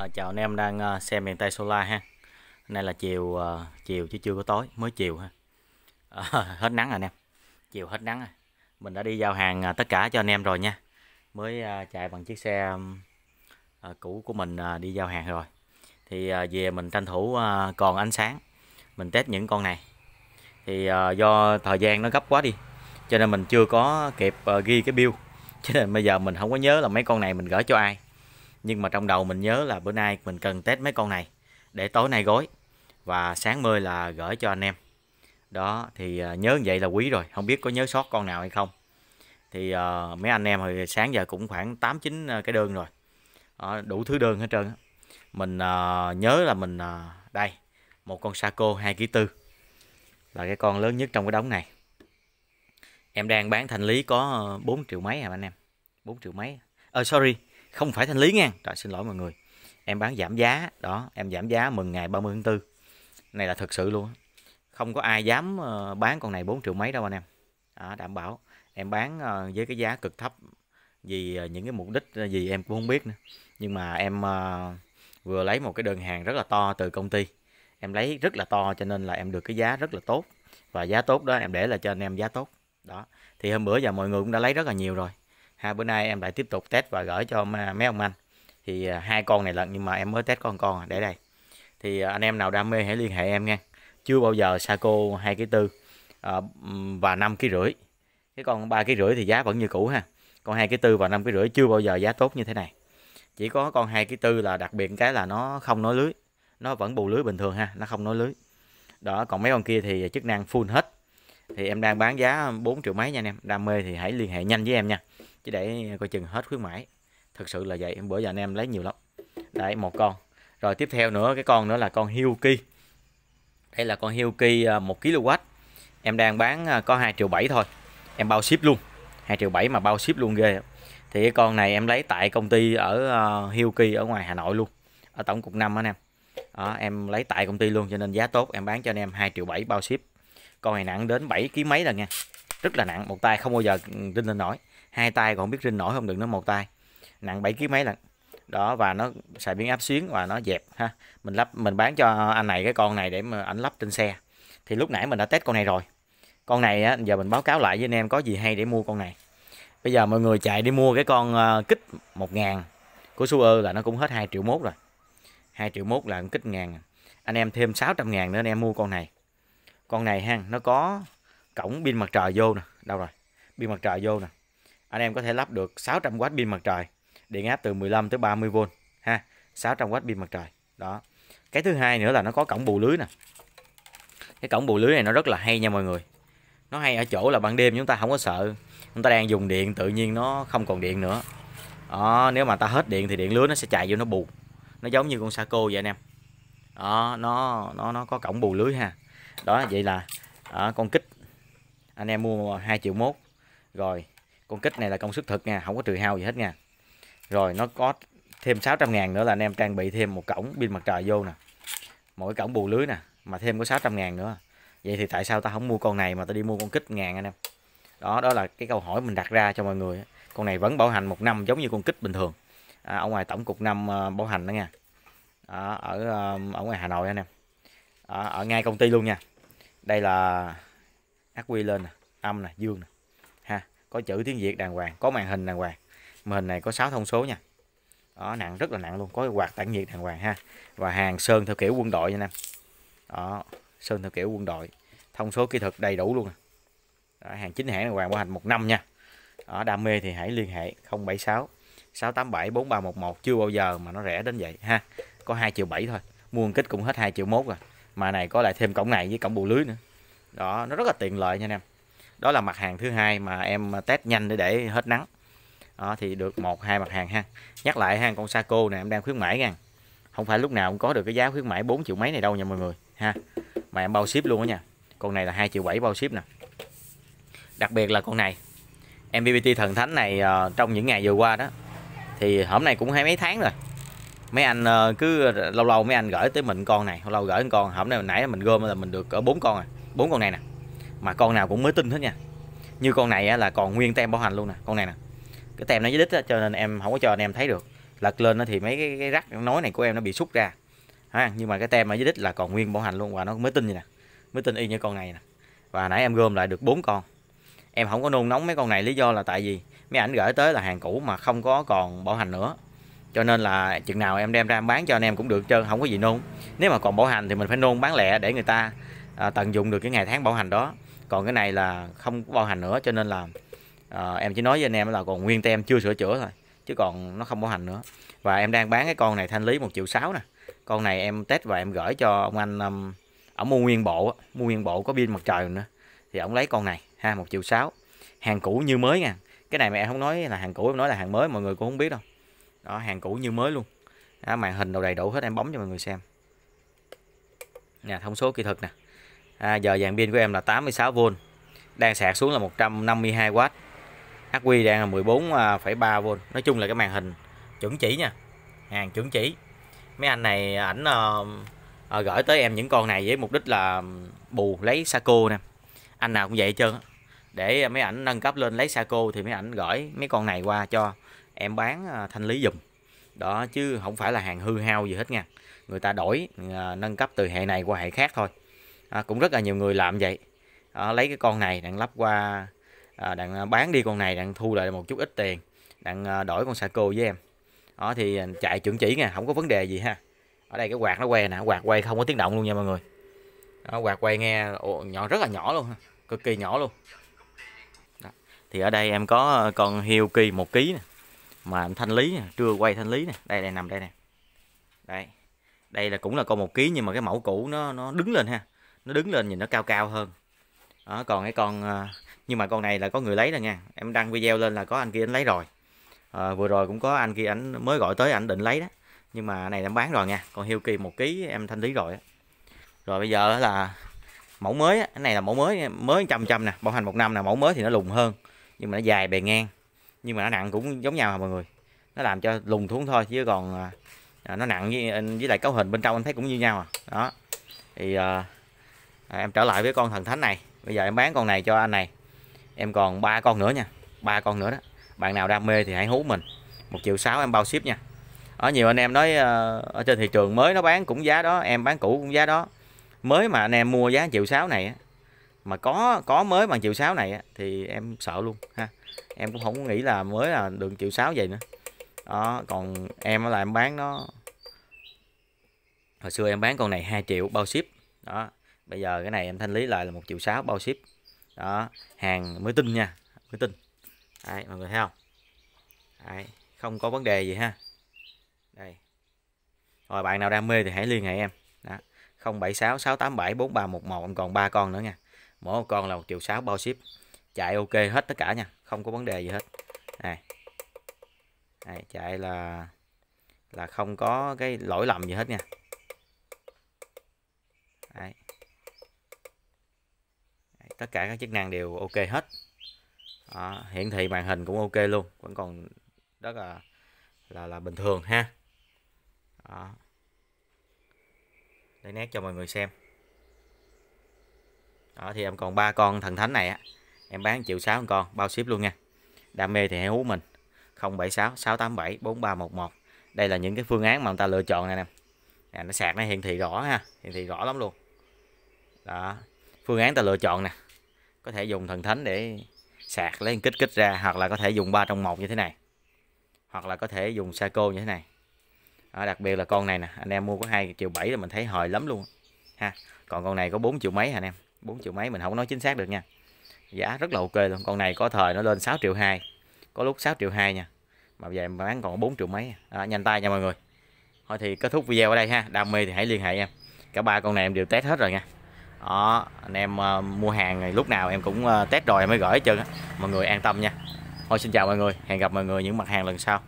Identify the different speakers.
Speaker 1: À, chào anh em đang ờ, xem miền Tây Solar ha. Nay là chiều uh, chiều chứ chưa có tối, mới chiều ha. À, hết nắng rồi anh em. Chiều hết nắng rồi. Mình đã đi giao hàng uh, tất cả cho anh em rồi nha. Mới uh, chạy bằng chiếc xe uh, cũ của mình uh, đi giao hàng rồi. Thì uh, về mình tranh thủ uh, còn ánh sáng. Mình test những con này. Thì uh, do thời gian nó gấp quá đi. Cho nên mình chưa có kịp uh, ghi cái bill. Cho nên bây giờ mình không có nhớ là mấy con này mình gửi cho ai nhưng mà trong đầu mình nhớ là bữa nay mình cần test mấy con này để tối nay gói và sáng mơi là gửi cho anh em. Đó thì ờ, nhớ như vậy là quý rồi. Không biết có nhớ sót con nào hay không. Thì uh, mấy anh em hồi sáng giờ cũng khoảng 8 9 ờ, cái đơn rồi. Đó, đủ thứ đơn hết trơn mình uh, nhớ là mình uh, đây một con Saco 2 kg tư. Là cái con lớn nhất trong cái đống này. Em đang bán thành lý có 4 triệu mấy hả anh em? 4 triệu mấy? Ờ sorry không phải thanh lý nha. Trời, xin lỗi mọi người. Em bán giảm giá đó em giảm giá mừng ngày 30 tháng 4 này là thật sự luôn không có ai dám ờ, bán con này 4 triệu mấy đâu anh em. Đó, đảm bảo em bán ờ, với cái giá cực thấp vì ờ, những cái mục đích gì em cũng không biết nữa. Nhưng mà em vừa lấy một cái đơn hàng rất là to từ công ty. Em lấy rất là to cho nên là em được cái giá rất là tốt. Và giá tốt đó em để là cho anh em giá tốt. Đó. Thì hôm bữa giờ mọi người cũng đã lấy rất là nhiều rồi hai bữa nay em lại tiếp tục test và gửi cho mấy ông anh. Thì à, hai con này lận, nhưng mà em mới test con con để đây. Thì à, anh em nào đam mê hãy liên hệ em nha. Chưa bao giờ Saco hai kg tư à, và năm kg rưỡi. Cái con ba kg rưỡi thì giá vẫn như cũ ha. Con hai kg tư và năm kg rưỡi chưa bao giờ giá tốt như thế này. Chỉ có con hai kg tư là đặc biệt cái là nó không nối lưới. Nó vẫn bù lưới bình thường ha, nó không nối lưới. Đó, còn mấy con kia thì chức năng full hết. Thì em đang bán giá 4 triệu mấy nha anh em. Đam mê thì hãy liên hệ nhanh với em nha chứ để coi chừng hết khuyến mãi. Thực sự là vậy bữa giờ anh em lấy nhiều lắm. Đấy một con. Rồi tiếp theo nữa cái con nữa là con Hyuki đây là con Hyuki 1 kW em đang bán à, có 2 triệu 7 thôi. Em bao ship luôn. 2 triệu 7 mà bao ship luôn ghê. Thì cái con này em lấy tại công ty ở uh, ở ngoài Hà Nội luôn. Ở tổng cục 5 anh em. Đó, em lấy tại công ty luôn cho nên giá tốt. Em bán cho anh em 2 triệu 7 bao ship. Con này nặng đến 7 kg mấy lần nha rất là nặng một tay không bao giờ rinh lên nổi hai tay còn không biết rinh nổi không đừng nói một tay. Nặng 7 kg mấy lần. Đó, và nó xài biến áp xuyến và nó dẹp, ha. Mình lắp, mình bán cho anh này cái con này để mà ảnh lắp trên xe. Thì lúc nãy mình đã test con này rồi. Con này á, giờ mình báo cáo lại với anh em có gì hay để mua con này. Bây giờ mọi người chạy đi mua cái con ờ, kích 1 ngàn của Suer là nó cũng hết 2 triệu mốt rồi. 2 triệu mốt là kích ngàn. Anh em thêm 600 ngàn nữa anh em mua con này. Con này ha, nó có cổng pin mặt trời vô nè. Đâu rồi? Pin mặt trời vô nè anh em có thể lắp được 600W pin mặt trời. Điện áp từ 15 tới 30V ha 600W pin mặt trời. Đó. Cái thứ hai nữa là nó có cổng bù lưới nè. Cái cổng bù lưới này nó rất là hay nha mọi người. Nó hay ở chỗ là ban đêm chúng ta không có sợ. Chúng ta đang dùng điện tự nhiên nó không còn điện nữa. Đó nếu mà ta hết điện thì điện lưới nó sẽ chạy vô nó bù. Nó giống như con Saco vậy anh em. Đó nó nó nó có cổng bù lưới ha. Đó vậy là đó, con kích. Anh em mua 2 triệu mốt. Rồi con kích này là công suất thực nha không có trừ hao gì hết nha. Rồi nó có thêm 600 ngàn nữa là anh em trang bị thêm một cổng pin mặt trời vô nè. Mỗi cổng bù lưới nè mà thêm có 600 ngàn nữa. Vậy thì tại sao ta không mua con này mà ta đi mua con kích ngàn anh em? Đó đó là cái câu hỏi mình đặt ra cho mọi người. Con này vẫn bảo hành một năm giống như con kích bình thường. À, ở ngoài tổng cục năm ờ, bảo hành đó nha. À, ở ờ, ở ngoài Hà Nội anh em. À, ở ngay công ty luôn nha. Đây là ác quy lên nè âm nè dương nè có chữ tiếng Việt đàng hoàng có màn hình đàng hoàng. Màn hình này có 6 thông số nha. Đó nặng rất là nặng luôn có quạt tản nhiệt đàng hoàng ha. Và hàng sơn theo kiểu quân đội nha anh em đó sơn theo kiểu quân đội. Thông số kỹ thuật đầy đủ luôn à. đó, hàng chính hãng đàng hoàng bảo hành một năm nha. Đó, đam mê thì hãy liên hệ 076 687 4311 chưa bao giờ mà nó rẻ đến vậy ha. Có 2 triệu 7 thôi mua kích cũng hết 2 triệu mốt rồi. Mà này có lại thêm cổng này với cổng bù lưới nữa. Đó nó rất là tiện lợi nha anh em đó là mặt hàng thứ hai mà em test nhanh để để hết nắng. Đó thì được một hai mặt hàng ha. Nhắc lại ha con Saco này em đang khuyến mãi nha. Không phải lúc nào cũng có được cái giá khuyến mãi 4 triệu mấy này đâu nha mọi người ha. Mà em bao ship luôn đó nha. Con này là 2 triệu 7 bao ship nè. Đặc biệt là con này. MVPT thần thánh này uh, trong những ngày vừa qua đó thì hôm nay cũng hai mấy tháng rồi. Mấy anh uh, cứ lâu lâu mấy anh gửi tới mình con này lâu lâu gửi con. Hôm nay nãy mình gom là mình được ở bốn con à bốn con này nè mà con nào cũng mới tin hết nha. Như con này á, là còn nguyên tem bảo hành luôn nè con này nè. Cái tem nó với đít á, cho nên em không có cho anh em thấy được. Lật lên nó thì mấy cái, cái rắc nói này của em nó bị xúc ra. Ha nhưng mà cái tem ở dưới đít là còn nguyên bảo hành luôn và nó mới tinh như nè. Mới tinh y như con này nè. Và nãy em gom lại được bốn con. Em không có nôn nóng mấy con này lý do là tại vì mấy ảnh gửi tới là hàng cũ mà không có còn bảo hành nữa. Cho nên là chừng nào em đem ra em bán cho anh em cũng được trơn không có gì nôn. Nếu mà còn bảo hành thì mình phải nôn bán lẻ để người ta à, tận dụng được cái ngày tháng bảo hành đó còn cái này là không bảo hành nữa cho nên là à, em chỉ nói với anh em là còn nguyên tem chưa sửa chữa thôi chứ còn nó không bảo hành nữa. Và em đang bán cái con này thanh lý một triệu sáu nè. Con này em test và em gửi cho ông anh um, ở mua nguyên bộ mua nguyên bộ có pin mặt trời nữa. Thì ông lấy con này ha một triệu sáu. Hàng cũ như mới nha. Cái này mẹ không nói là hàng cũ em nói là hàng mới mọi người cũng không biết đâu. Đó hàng cũ như mới luôn. Đó, màn hình đầu đầy đủ hết em bấm cho mọi người xem. Nè thông số kỹ thuật nè à, giờ dàn pin của em là 86V đang sạc xuống là 152W quy đang là 14,3V nói chung là cái màn hình chuẩn chỉ nha hàng chuẩn chỉ. Mấy anh này ảnh uh, gửi tới em những con này với mục đích là bù lấy Saco nè. Anh nào cũng vậy hết trơn để mấy ảnh nâng cấp lên lấy Saco thì mấy ảnh gửi mấy con này qua cho em bán ờ, thanh lý dùm đó chứ không phải là hàng hư hao gì hết nha. Người ta đổi uh, nâng cấp từ hệ này qua hệ khác thôi à, cũng rất là nhiều người làm vậy. À, lấy cái con này đang lắp qua à, đang à, bán đi con này đang thu lại một chút ít tiền đang à, đổi con Saco với em. Đó thì à, chạy chuẩn chỉ nha không có vấn đề gì ha. Ở đây cái quạt nó quay nè quạt quay không có tiếng động luôn nha mọi người. Đó, quạt quay nghe ồ, nhỏ rất là nhỏ luôn cực kỳ nhỏ luôn. Đó. thì ở đây em có ờ, con heo kỳ một ký nè mà em thanh lý nè trưa quay thanh lý nè đây đây nằm đây nè. Đây đây là cũng là con một ký nhưng mà cái mẫu cũ nó nó đứng lên ha nó đứng lên nhìn nó cao cao hơn. Đó còn cái con à, nhưng mà con này là có người lấy rồi nha. Em đăng video lên là có anh kia anh lấy rồi. À, vừa rồi cũng có anh kia ảnh mới gọi tới ảnh định lấy đó. Nhưng mà này em bán rồi nha. Còn hiêu kỳ một ký em thanh lý rồi rồi bây giờ là mẫu mới cái này là mẫu mới mới trăm trăm nè. Bảo hành một năm nè mẫu mới thì nó lùng hơn. Nhưng mà nó dài bề ngang. Nhưng mà nó nặng cũng giống nhau mà mọi người? Nó làm cho lùng xuống thôi chứ còn à, à, nó nặng với với lại cấu hình bên trong anh thấy cũng như nhau à. Đó. Thì à, à, em trở lại với con thần thánh này. Bây giờ em bán con này cho anh này. Em còn ba con nữa nha. Ba con nữa đó. Bạn nào đam mê thì hãy hú mình. Một triệu sáu em bao ship nha. Ở nhiều anh em nói ờ, ở trên thị trường mới nó bán cũng giá đó em bán cũ cũng giá đó. Mới mà anh em mua giá triệu sáu này mà có có mới bằng triệu sáu này thì em sợ luôn ha. Em cũng không nghĩ là mới là được triệu sáu vậy nữa. Đó còn em là em bán nó hồi xưa em bán con này 2 triệu bao ship. Đó bây giờ cái này em thanh lý lại là một triệu sáu bao ship. Đó hàng mới tin nha mới tin đấy mọi người thấy không? Đấy, không có vấn đề gì ha. Đây. Rồi bạn nào đam mê thì hãy liên hệ em. Đó 076 687 4311 em còn ba con nữa nha. Mỗi một con là một triệu sáu bao ship. Chạy ok hết tất cả nha không có vấn đề gì hết. Này. Này chạy là là không có cái lỗi lầm gì hết nha. Đấy tất cả các chức năng đều ok hết. Đó, hiển thị màn hình cũng ok luôn vẫn còn rất là là là bình thường ha. Đó. để nét cho mọi người xem. Đó thì em còn ba con thần thánh này á. Em bán triệu sáu con bao ship luôn nha. Đam mê thì hãy hú mình. 076 687 4311 đây là những cái phương án mà người ta lựa chọn này nè. À, nó sạc nó hiển thị rõ ha. Hiển thị rõ lắm luôn. Đó phương án ta lựa chọn nè có thể dùng thần thánh để sạc lấy kích kích ra hoặc là có thể dùng ba trong một như thế này. Hoặc là có thể dùng Saco như thế này. À, đặc biệt là con này nè anh em mua có hai triệu bảy là mình thấy hời lắm luôn. Ha còn con này có 4 triệu mấy anh em? 4 triệu mấy mình không nói chính xác được nha. Giá rất là ok luôn con này có thời nó lên 6 triệu 2 có lúc 6 triệu 2 nha. Mà giờ em bán còn 4 triệu mấy. À, nhanh tay nha mọi người. Thôi thì kết thúc video ở đây ha đam mê thì hãy liên hệ em cả ba con này em đều test hết rồi nha đó anh em uh, mua hàng này lúc nào em cũng uh, test rồi em mới gửi hết trơn á. Mọi người an tâm nha. Thôi xin chào mọi người hẹn gặp mọi người những mặt hàng lần sau.